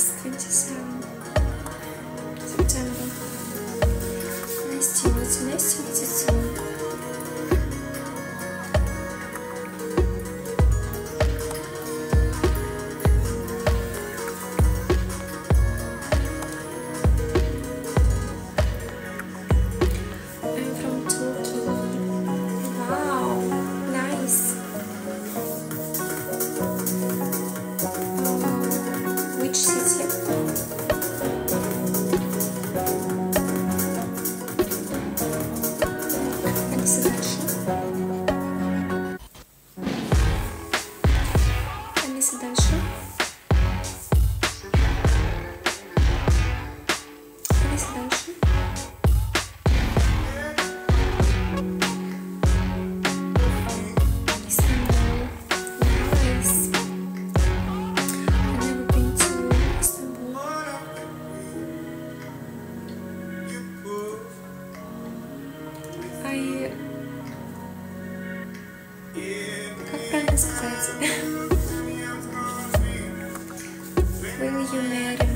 last 27 September last year. It's nice was crazy. we were you?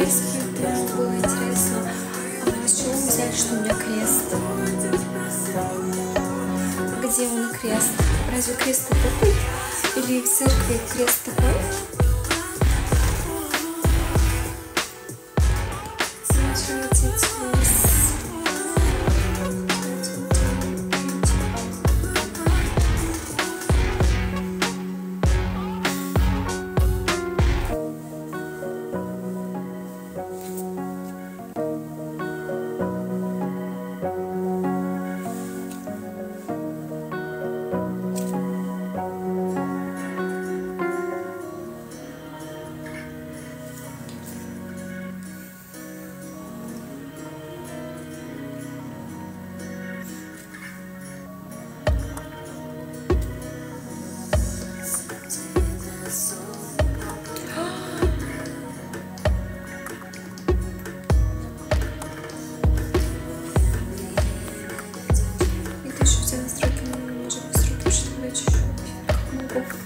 крест это было интересно. А с чего взяли, что у меня крест? Где он крест? Разве крест это ты? Или в церкви крест people.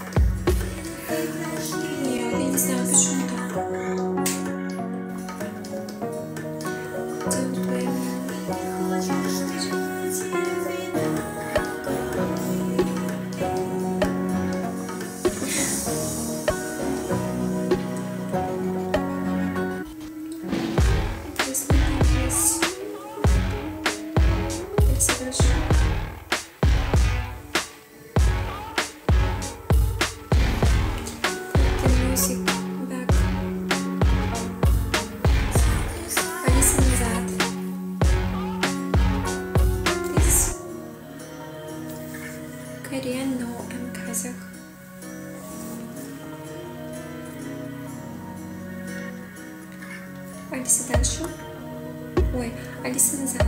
Ой, Алиса назад.